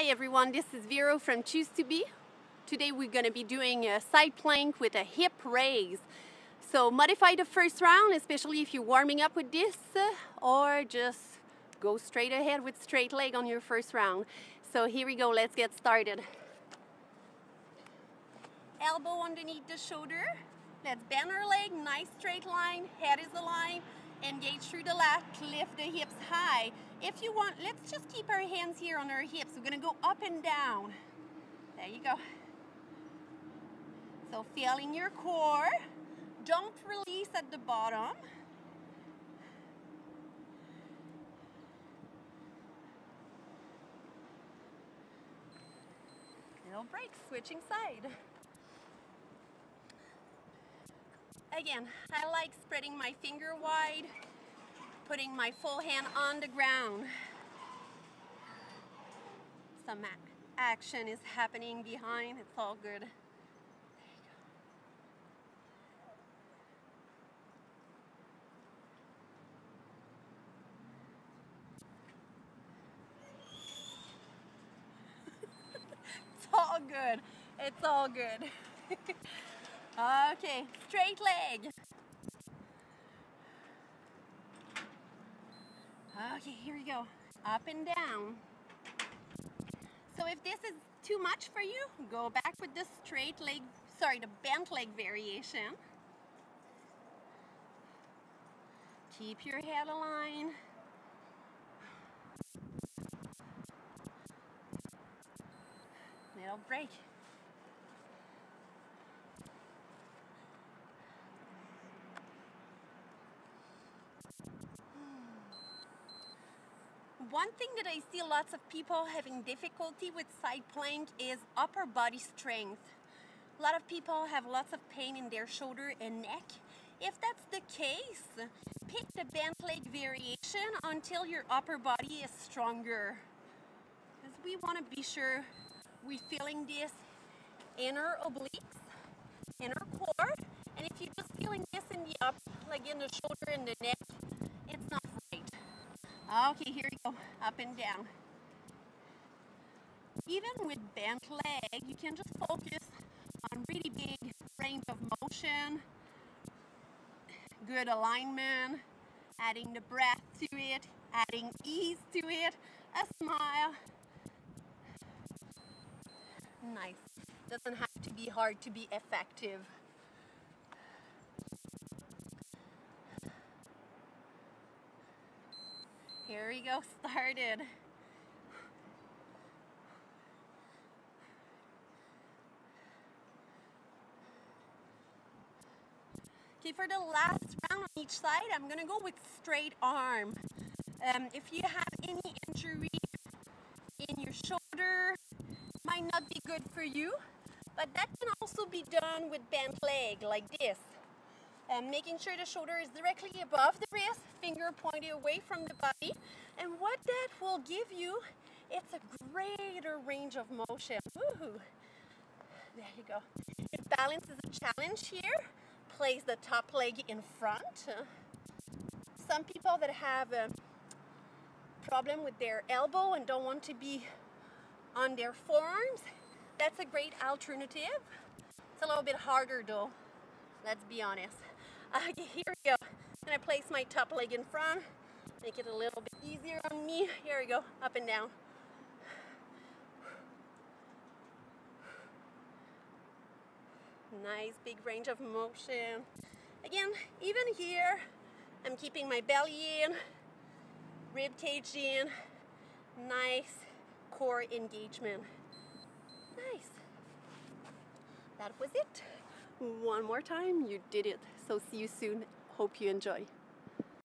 Hi everyone, this is Vero from Choose to Be. Today we're going to be doing a side plank with a hip raise. So modify the first round, especially if you're warming up with this, uh, or just go straight ahead with straight leg on your first round. So here we go, let's get started. Elbow underneath the shoulder. Let's bend our leg, nice straight line, head is aligned, engage through the lat, lift the hips high. If you want, let's just keep our hands here on our hips. We're gonna go up and down. There you go. So feeling your core. Don't release at the bottom. Little break, switching side. Again, I like spreading my finger wide, putting my full hand on the ground. Some action is happening behind, it's all good. it's all good. It's all good. Okay, straight leg. Okay, here we go. Up and down. So if this is too much for you, go back with the straight leg, sorry, the bent leg variation. Keep your head aligned. Little break. One thing that I see lots of people having difficulty with side plank is upper body strength. A lot of people have lots of pain in their shoulder and neck. If that's the case, pick the bent leg variation until your upper body is stronger. Because we want to be sure we're feeling this inner obliques, inner core. And if you're just feeling this in the upper, like in the shoulder and the neck, Okay, here we go, up and down. Even with bent leg, you can just focus on really big range of motion, good alignment, adding the breath to it, adding ease to it, a smile. Nice. Doesn't have to be hard to be effective. Here we go, started. Okay, for the last round on each side, I'm gonna go with straight arm. Um, if you have any injury in your shoulder, might not be good for you, but that can also be done with bent leg, like this. Um, making sure the shoulder is directly above the wrist, finger pointed away from the body. And what that will give you, it's a greater range of motion. Woohoo! There you go. If balance is a challenge here, place the top leg in front. Some people that have a problem with their elbow and don't want to be on their forearms, that's a great alternative. It's a little bit harder though, let's be honest. Okay, uh, here we go. I'm gonna place my top leg in front, make it a little bit easier on me. Here we go, up and down. Nice big range of motion. Again, even here, I'm keeping my belly in, rib cage in, nice core engagement. Nice. That was it. One more time, you did it. So see you soon. Hope you enjoy.